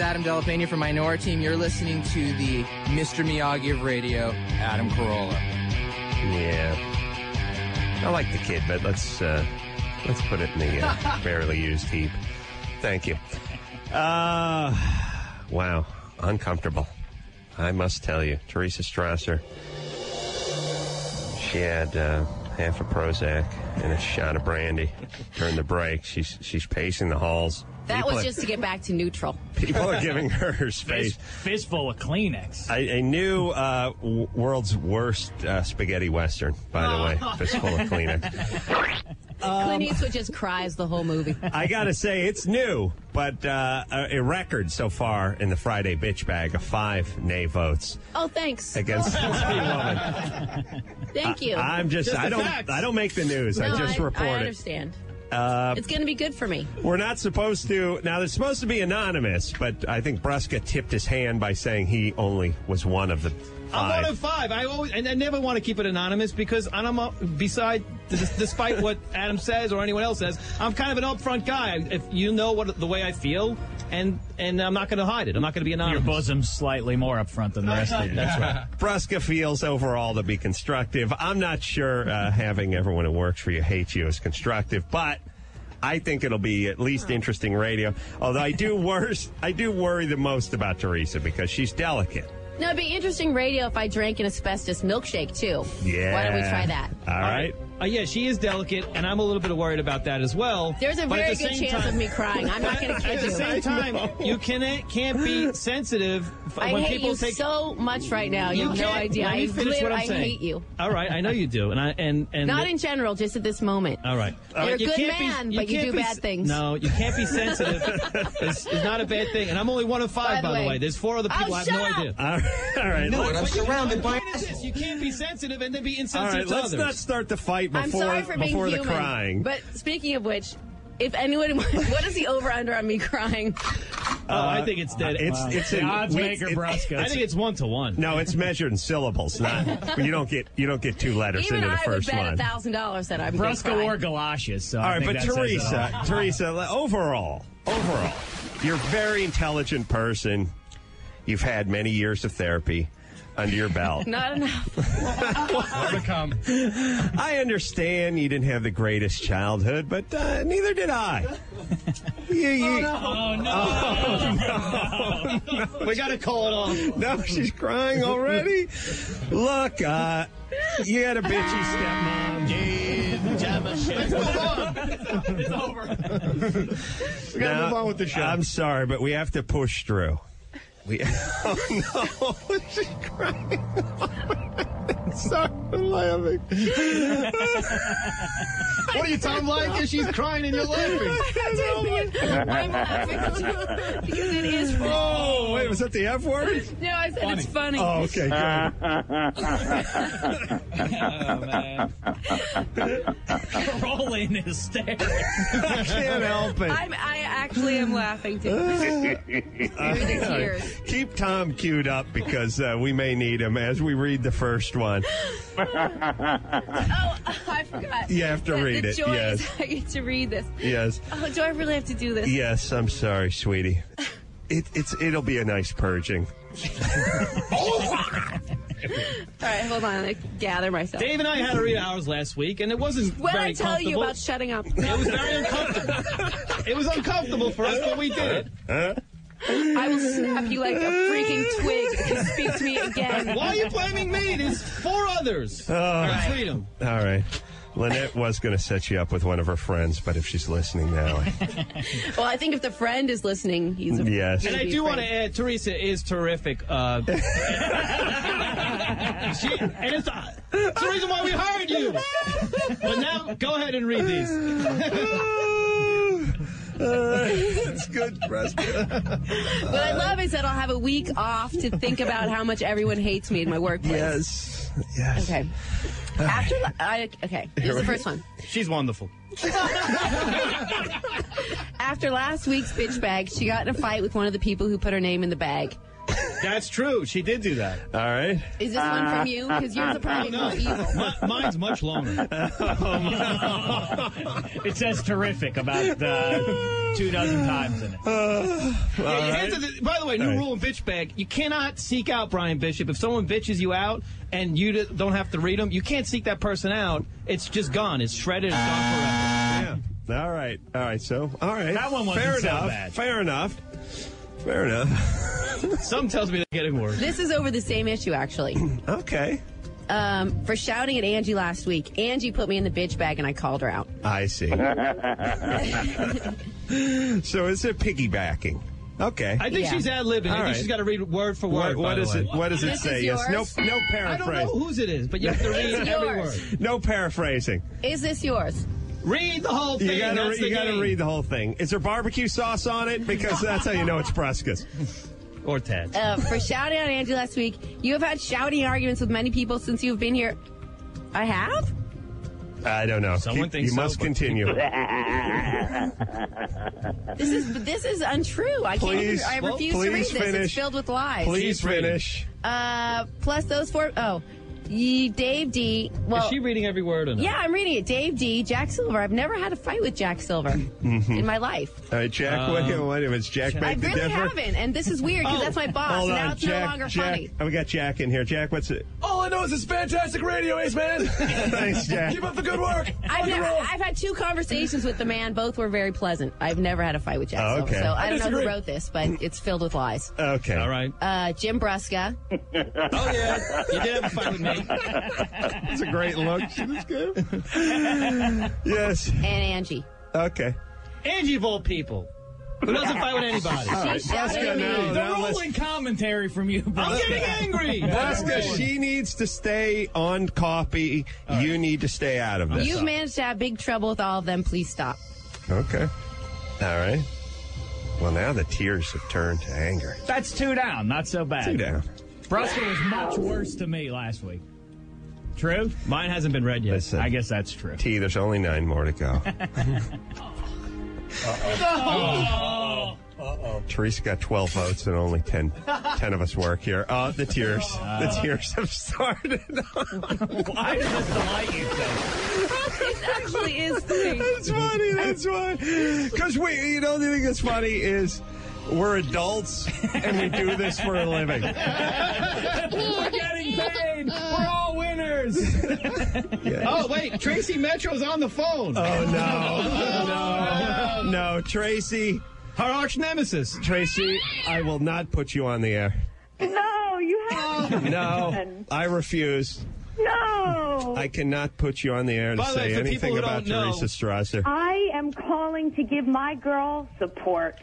is Adam de la Peña from Minoriteam. You're listening to the Mr. Miyagi of radio, Adam Carolla. Yeah. I like the kid, but let's uh, let's put it in the uh, barely used heap. Thank you. Uh, wow, uncomfortable. I must tell you, Teresa Strasser. She had uh, half a Prozac and a shot of brandy during the break. She's she's pacing the halls. That was are- just to get back to neutral. people are giving her her space. Fist, fistful of Kleenex. I, a new uh, w- world's worst uh, spaghetti western, by the way. Fistful of Kleenex. Clint Eastwood just cries the whole movie. I gotta say, it's new, but uh, a, a record so far in the Friday bitch bag of five nay votes Oh, thanks. against Pretty Woman. Thank you. I'm just, Just I don't, facts. I don't make the news. no, I just I, report I it. Understand. Uh, it's going to be good for me. we're not supposed to. Now, they're supposed to be anonymous, but I think Brusca tipped his hand by saying he only was one of the five. I'm one of five. I always and I never want to keep it anonymous because I'm a, beside despite what Adam says or anyone else says, I'm kind of an upfront guy. If you know what the way I feel, and and I'm not going to hide it. I'm not going to be anonymous. Your anonymous. bosom's slightly more upfront than the rest of you. That's right. Brusca feels overall to be constructive. I'm not sure uh, having everyone who works for you hate you is constructive, but I think it'll be at least interesting radio. Although I do worse, I do worry the most about Teresa because she's delicate. No, it'd be interesting radio if I drank an asbestos milkshake too. Yeah. Why don't we try that? All right. Uh, yeah, she is delicate, and I'm a little bit worried about that as well. There's a at very the good same chance time- of me crying. I'm not going to At the you. same time, you can, can't be sensitive f- I when hate people you take. so much right now. You, have no idea. Let I me finish lit- what I'm I saying. hate you. All right, I know you do, and I and and Not in general, just at this moment. All right. You're a You good can't be- man, you but you do be bad things. No, you can't be sensitive. it's, it's not a bad thing. And I'm only one of five, By by, the the way. way. There's four other Oh, people I have no up! idea. All right. All right. No, I'm surrounded by. This. You can't be sensitive and then be insensitive right. to Let's not start the fight I'm sorry for being before the human. crying. But speaking of which, if anyone, what is the over under on me crying? oh, I think it's dead. Uh, it's it's The in, odds we- maker, it- Brusca. I think it's one to one. No, it's measured in syllables. Not you don't get you don't get two letters Even into the I would first bet one. a thousand dollars that I'm going to wore galoshes. So All I right, think but that says all. Teresa, Teresa, overall, overall, you're a very intelligent person. You've had many years of therapy under your belt. Not enough. Become. I understand you didn't have the greatest childhood, but uh, neither did I. You- you- Oh no! We got to call it off. no, she's crying already. Look, uh, you had a bitchy stepmom. it's over. We gotta move on with the show. I'm sorry, but we have to push through. We. Oh no, she's crying. sorry, I'm laughing. What are you, Tom Leykis? She's crying and you're laughing. I'm laughing because it is funny. Oh, wait, was that the F word? No, I said it's funny. Oh, okay, good. Rolling hysterics. I can't help it. I'm, I actually am laughing too. Through the tears. Keep Tom queued up because uh, we may need him as we read the first one. Oh, I forgot. You have to The- read the it, Joy yes. is I get to read this. Yes. Oh, do I really have to do this? Yes, I'm sorry, sweetie. It, it's it'll be a nice purging. All right, hold on. I gather myself. Dave and I had to read ours last week, and it wasn't when very I tell you about shutting up, It was very uncomfortable. it was uncomfortable for us, but we did it. I will snap you like a freaking twig if you speak to me again. Why are you blaming me? There's four others. Oh. All right, let's read them. All right. Lynette was going to set you up with one of her friends, but if she's listening now, Well, I think if the friend is listening, he's a yes. And I do want to add, Teresa is terrific. Uh, she, and it's, uh, it's the reason why we hired you. But now, go ahead and read these. It's good, Preston. What I love is that I'll have a week off to think about how much everyone hates me in my workplace. Yes. Yes. Okay. After la- I, okay, this is the first one. She's wonderful. After last week's bitch bag, she got in a fight with one of the people who put her name in the bag. That's true. She did do that. All right. Is this one from you? Because yours are probably more evil. Mi- mine's much longer. It says terrific about uh, two dozen times in it. Yeah, you have to- by the way, new All right. rule in bitch bag: you cannot seek out Brian Bishop. If someone bitches you out and you don't have to read them, you can't seek that person out. It's just gone. It's shredded. It's gone forever. Yeah. All right. All right. So, all right. That one wasn't Fair so enough. bad. Fair enough. Fair enough. Some tells me they're getting worse. This is over the same issue, actually. Okay. Um, for shouting at Angie last week. Angie put me in the bitch bag and I called her out. I see. so it's a piggybacking. Okay. I think Yeah. she's ad libbing. I All think right. she's got to read word for word. what by the does way. it? What does it This say? is Yes. No. yours? No I don't paraphrase. know whose it is, but you have to read It's every yours. word. No paraphrasing. Is this yours? Read the whole thing. You gotta, That's re- the you gotta game. read the whole thing. Is there barbecue sauce on it? Because that's how you know it's Brusca's. Or Ted. Uh, for shouting at Angie last week. You have had shouting arguments with many people since you've been here. I have? I don't know. Someone Keep- thinks you so, must continue. This is this is untrue. I Please, can't. I well, refuse to please read this. finish. It's filled with lies. Please reading. finish. Uh, plus those four oh Ye, Dave D. Well, Is she reading every word or not? yeah, I'm reading it. Dave D. Jack Silver. I've never had a fight with Jack Silver mm-hmm. in my life. All right, Jack. Uh, what, what if it's Jack I make really difference? haven't, and this is weird because Oh, that's my oh, boss. Hold and on, now it's Jack. no longer Jack. funny. Oh, we got Jack in here. Jack, what's it? All I know is it's fantastic radio, Ace Man. Thanks, Jack. Keep up the good work. I've, never, I've had two conversations with the man. Both were very pleasant. I've never had a fight with Jack Oh, okay. So I I, don't know who wrote this, but it's filled with lies. Okay. All right. Uh, Jim Brusca. Oh yeah, you did have a fight with me. That's a great look. She was good. yes. and Angie. Okay. Angie of all people, who doesn't fight with anybody. All right. She shouted Brusca, at me. now, The now let's- rolling commentary from you, bro. I'm getting angry. Brusca, she needs to stay on copy. You need to stay out of this. You've managed to have big trouble with all of them. Please stop. Okay. All right. Well, now the tears have turned to anger. That's two down. Not so bad. Two down. Brusca was much worse to me last week. True? Mine hasn't been read yet. Listen, I guess that's true. T, there's only nine more to go. Teresa got 12 votes and only 10, 10 of us work here. Oh, the tears. the uh. tears have started. Why does this delight you so? It actually is funny. That's funny. That's why. Because we, you know, the thing that's funny is we're adults and we do this for a living. We're. We're all winners. Oh wait, Tracy Metro's on the phone. Oh, no. No. No, Tracy. Her arch nemesis. Tracy, I will not put you on the air. No, you have No, I refuse. no. I cannot put you on the air to By the way, say anything about don't know- Teresa Strasser. I am calling to give my girl support.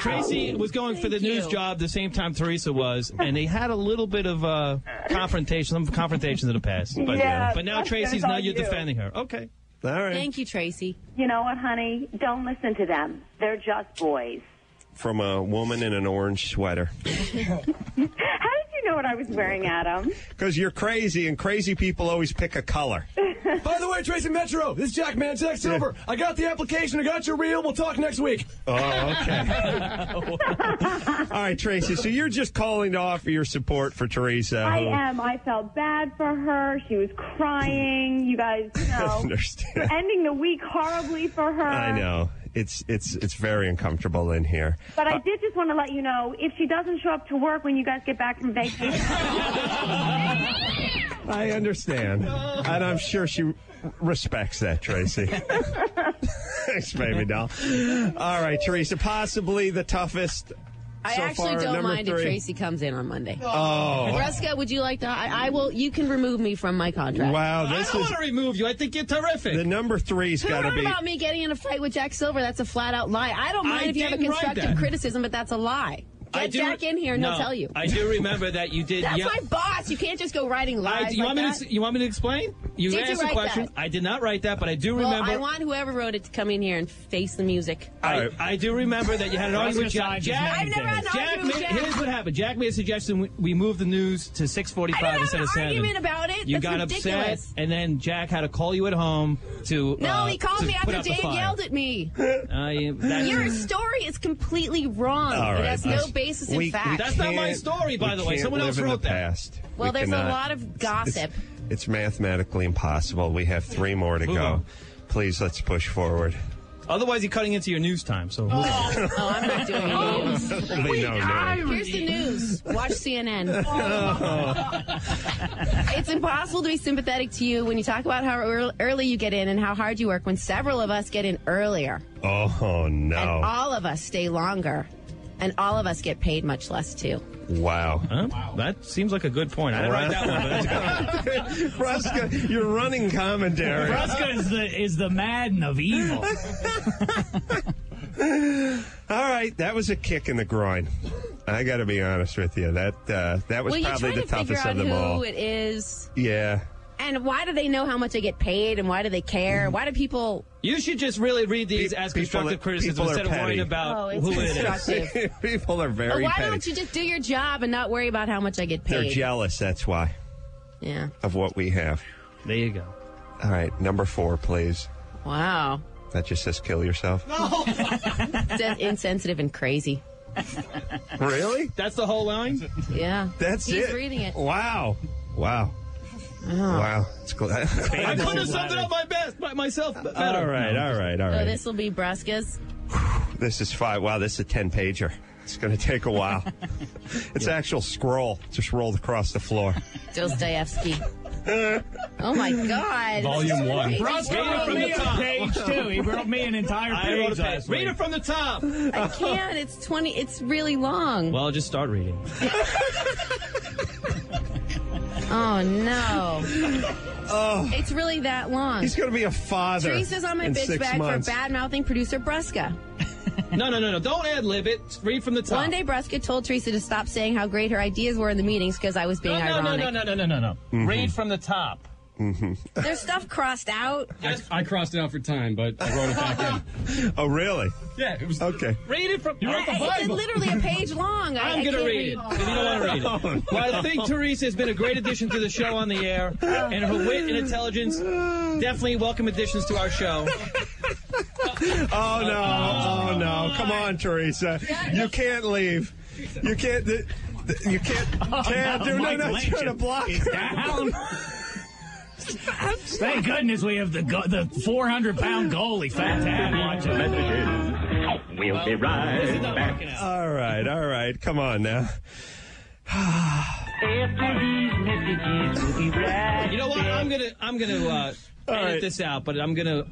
Tracy was going for the Thank news job the same time Teresa was, and they had a little bit of uh, confrontation, some confrontations in the past. But, Yeah, but now Tracy's that's now you're you. defending her. Okay. All right. Thank you, Tracy. You know what, honey? Don't listen to them. They're just boys. From a woman in an orange sweater. How did you know what I was wearing, Adam? Because you're crazy, and crazy people always pick a color. By the way, Tracy Metro, this is Jack Man, Jack Silver. I got the application. I got your reel. We'll talk next week. Oh, okay. All right, Tracy. So you're just calling to offer your support for Teresa. I who- am. I felt bad for her. She was crying. You guys, you know, understand. you're ending the week horribly for her. I know. It's it's it's very uncomfortable in here. But I uh, did just want to let you know if she doesn't show up to work when you guys get back from vacation. I understand, and I'm sure she respects that, Tracy. Thanks, baby doll. All right, Teresa, possibly the toughest. I so actually far, don't mind three. if Tracy comes in on Monday. Oh, Brusca, would you like to? I, I will. You can remove me from my contract. wow! I This don't is want to remove you. I think you're terrific. the number three's got to heard be. about me getting in a fight with Jack Silver? That's a flat out lie. I don't mind I if you have a constructive criticism, but that's a lie. I Get do- Jack in here and no, he'll tell you. I do remember that you did. That's yeah. my boss. You can't just go writing I- lies you like want me that. to? You want me to explain? You Did you asked a question. that? I did not write that, but I do Well, remember. I want whoever wrote it to come in here and face the music. I, I do remember that you had an argument with Jack. Jack, I've never had an Jack argument with made, Jack. here's what happened. Jack made a suggestion. We, we move the news to 6:45 I don't have instead an of 7. argument about it. You That's got ridiculous. upset, and then Jack had to call you at home to. No, uh, he called me after out Dave yelled at me. Your story is completely wrong. It has no let's- basis in we- we fact. That's not my can't- story, by the way. Someone live else in wrote the that. Past. Well, We there's a lot of gossip. It's, it's mathematically impossible. We have three more to Move go. on. Please, let's push forward. Otherwise, you're cutting into your news time. So oh, oh, I'm not doing any news. There'll be no. Here's the news. Watch CNN. it's impossible to be sympathetic to you when you talk about how early you get in and how hard you work when several of us get in earlier Oh, and no. all of us stay longer and all of us get paid much less too. Wow. Huh? that seems like a good point. I didn't write that one, but that's. Ruska, you're running commentary. Ruska is the is the Madden of evil. All right, that was a kick in the groin. I got to be honest with you. That uh, that was well, probably the to toughest out of them all. who it is Yeah. And why do they know how much I get paid and why do they care? Mm-hmm. Why do people? You should just really read these Pe- as constructive are- criticism people are instead of worrying about Oh, it's who it is. People are very why petty. don't you just do your job and not worry about how much I get paid? They're jealous. That's why yeah. of what we have. There you go. All right, number four, please. Wow. That just says kill yourself. No. That's insensitive and crazy. Really? That's the whole line. Yeah. That's He's it. reading it. Oh. Wow. Wow. Wow. It's glad. I couldn't have summed it up my best by myself better. all right. All right. All So oh, this will be Brusca's. This is five. Wow, this is a 10 pager. It's going to take a while. it's actual scroll just rolled across the floor. Dostoevsky. oh my God. Volume one. Brusca Read it from me the a top. page too. He wrote me an entire page page. last Read week. it from the top. I can't. It's 20. It's really long. Well, just start reading. Oh no. Oh, It's really that long. he's going to be a father. Teresa's on my in bitch bag months. for bad mouthing producer Brusca. No, no, no, no. Don't ad lib it. Read from the top. One day Brusca told Teresa to stop saying how great her ideas were in the meetings because I was being no, no, no, ironic. no, no, no, no, no, no. Mm-hmm. Read from the top. There's stuff crossed out. I, I crossed it out for time, but I wrote it back in. Oh, really? Yeah, it was. Okay. Read it from. You wrote the It's literally a page long. I, I'm going to read it if you don't want to read it. Oh, well, I think Teresa has been a great addition to the show on the air, and her wit and intelligence definitely welcome additions to our show. Oh, no. Oh, no. Come on, Teresa. You can't leave. You can't. th- th- You can't. Oh, can't do no, Mike no, Lynch trying to block is her. down. Thank goodness we have the go- the 400 pound goalie, Fat Tad, watching. We'll be right back. All right. All right. Come on now. After these messages, we'll be right You know what? I'm gonna I'm gonna uh, All edit right. this out, but I'm gonna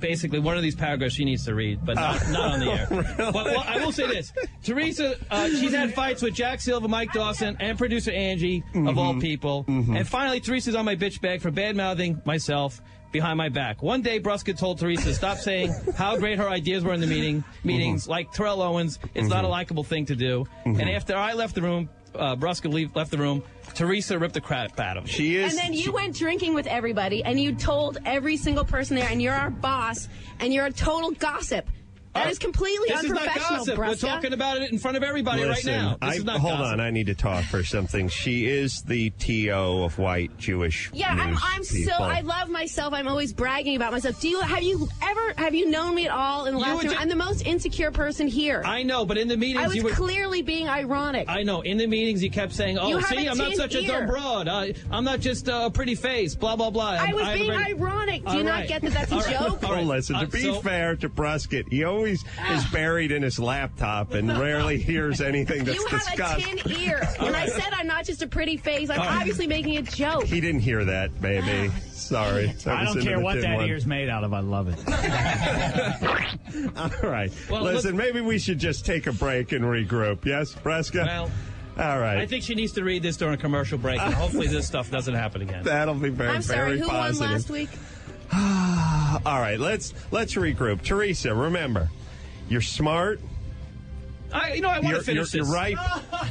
basically one of these paragraphs she needs to read, but not, not on the air. But well, I will say this: Teresa, uh, she's had fights with Jack Silver, Mike Dawson, and producer Angie of Mm-hmm. all people, and finally Teresa's on my bitch bag for bad mouthing myself. Behind my back. One day, Brusca told Teresa, "Stop saying how great her ideas were in the meeting meetings. Like Terrell Owens, it's not a likable thing to do." And after I left the room, uh, Brusca leave, left the room. Teresa ripped the crap out of him. She is. And then you went drinking with everybody, and you told every single person there, and you're our boss, and you're a total gossip. That is completely This is not unprofessional, gossip. We're talking about it in front of everybody Listen, right now. This I, is not hold gossip. on. I need to talk for something. She is the TO of white Jewish. Yeah, I'm, I'm so. I love myself. I'm always bragging about myself. Do you have you ever have you known me at all in the last were year? I'm the most insecure person here. I, I know, but in the meetings I was you were. clearly being ironic. I know. In the meetings, you kept saying, "Oh, see, I'm not tin such a dumb broad. I, I'm not just a pretty face." Blah blah blah. I was I'm being very- ironic. Do you All not right. get that that's a All right. joke? All right. listen, to Uh, be so- fair to Brusket, he always is buried in his laptop and rarely hears anything that's You have discussed. a tin ear. When I said I'm not just a pretty face, I'm oh, obviously making a joke. He didn't hear that, baby. Ah, sorry. I don't care what that one. ear's made out of. I love it. All right. Well, listen, maybe we should just take a break and regroup. Yes, Brusca? Well, All right. I think she needs to read this during a commercial break, and hopefully this stuff doesn't happen again. That'll be very, I'm sorry. very Who positive. won last week? All right, let's let's regroup. Teresa, remember, you're smart. I, you know, I want to finish you're, this. you're right.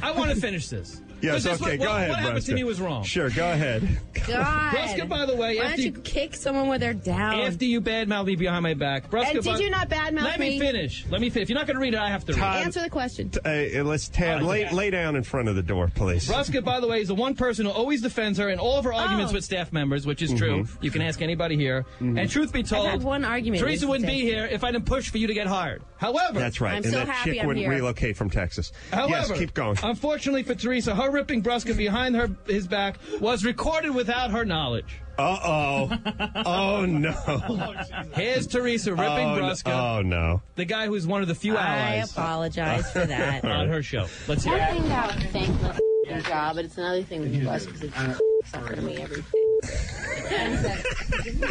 I want to finish this. Yes, this okay, what, go what, ahead, What happened to Brusca. me was wrong. Sure, go ahead. God. Brusca, by the way, why after don't you- you kick someone when they're down? After you badmouth me behind my back, Brusca. And did you not badmouth Let me me? finish. Let me finish. If you're not going to read it, I have to read. Todd- it. Answer the question. Uh, let's tab. Oh, lay, yeah. lay down in front of the door, please. Brusca, by the way, is the one person who always defends her in all of her arguments Oh. with staff members, which is true. You can ask anybody here. And truth be told, had one argument Teresa wouldn't be here if I didn't push for you to get hired. However, That's right. I'm and so that happy chick I'm would here. relocate from Texas. However, yes, keep going. Unfortunately for Teresa, her ripping Brusca behind her his back was recorded without her knowledge. Uh oh. oh no. Here's Teresa ripping oh, no. Brusca, oh no. the guy who's one of the few I apologize for that. on her show. Let's hear One it. thing about thankless job, but it's another thing with Gus because it's sucker to me every day.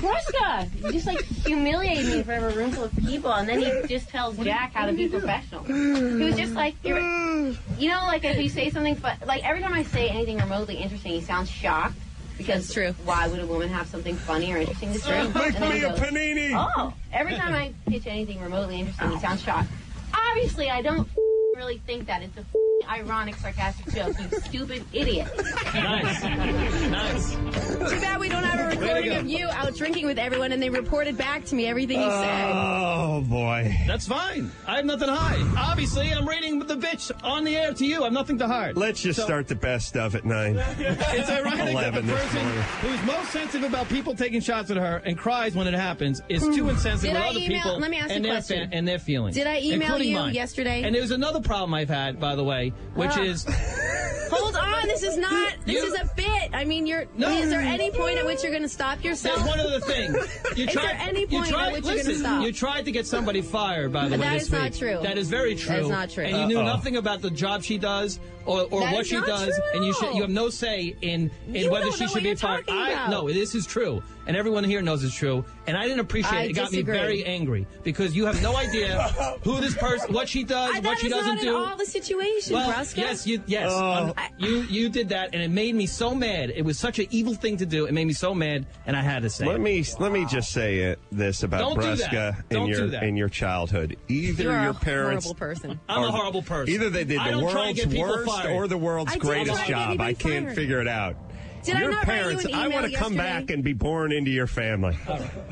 Brusca, you just like humiliated me in front of a room full of people, and then he just tells Jack how to be professional. He was just like, you're, you know, like if you say something, but like every time I say anything remotely interesting, he sounds shocked. Because That's true. Why would a woman have something funny or interesting to say? Make And me he a panini. Oh, every time I pitch anything remotely interesting, he sounds shocked. Obviously, I don't really think that. It's a ironic, sarcastic joke, you stupid idiot. Nice. nice. Too bad we don't have a recording of you out drinking with everyone and they reported back to me everything you said. Oh boy. That's fine. I have nothing to hide. Obviously, I'm reading the bitch on the air to you. I have nothing to hide. Let's just So- start the best of at nine. It's ironic that the 11 this person morning. who's most sensitive about people taking shots at her and cries when it happens is too hmm. insensitive Did with I other email- people let me ask and you a their question. and their feelings. Did I email including you mine. yesterday? And there's another problem I've had, by the way, which is Hold on, this is not. This You- is a bit. I mean, you're. No. Is there any point at which you're going to stop yourself? There's one other thing. You Is tried, there any you point at tried, which you're gonna stop? You tried to get somebody fired, by the But way, that this is not true. That is very true. That is not true. And you knew Uh-oh. nothing about the job she does or, or That what is she does, and you should you have no say in in You whether don't she know should what be you're fired. talking I no, this is true, and everyone here knows it's true. And I didn't appreciate I it. It got me very angry because you have no idea who this person, what she does, I, what she is doesn't not do. all the situations, Well, Brusca. yes, you, yes, Oh. you you did that, and it made me so mad. It was such an evil thing to do. It made me so mad, and I had to say. Let it. me let me just say it, this about Don't do Brusca in your in your childhood. Either You're your a parents horrible person. I'm a horrible person. Either they did the don't try and world's worst fired. or the world's I greatest try to get job. I can't figure it out. Did I your not write you parents, an I want to come back and be born into your family.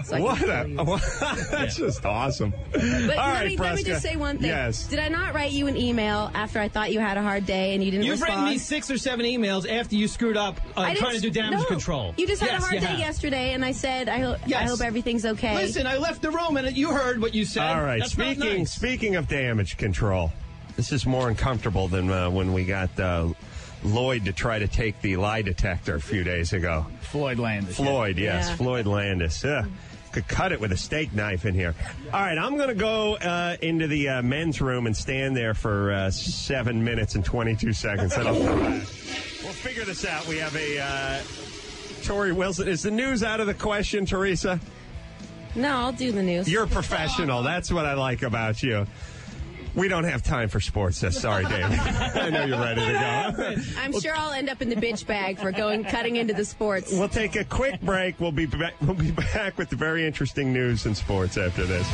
So what a you. that's just awesome. But All let, right, me, let me just say one thing. Yes. Did I not write you an email after I thought you had a hard day and you didn't You've respond? written me six or seven emails after you screwed up uh, trying to do damage no. control. You just had Yes, a hard day have. yesterday, and I said, I, ho- I hope everything's okay. Listen, I left the room and you heard what you said. All right. That's speaking nice. speaking of damage control, this is more uncomfortable than uh, when we got uh, Lloyd to try to take the lie detector a few days ago. Floyd Landis. Floyd, yes, Yeah. Floyd Landis. Yeah. Could cut it with a steak knife in here. All right, I'm going to go uh, into the uh, men's room and stand there for uh, seven minutes and 22 seconds. Then I'll come back. We'll figure this out. We have a uh, Torrie Wilson. Is the news out of the question, Teresa? no, I'll do the news. You're a professional. That's what I like about you. We don't have time for sports. Uh, sorry, David. I know you're ready to go. I'm sure I'll end up in the bitch bag for going cutting into the sports. We'll take a quick break. We'll be back, we'll be back with the very interesting news in sports after this.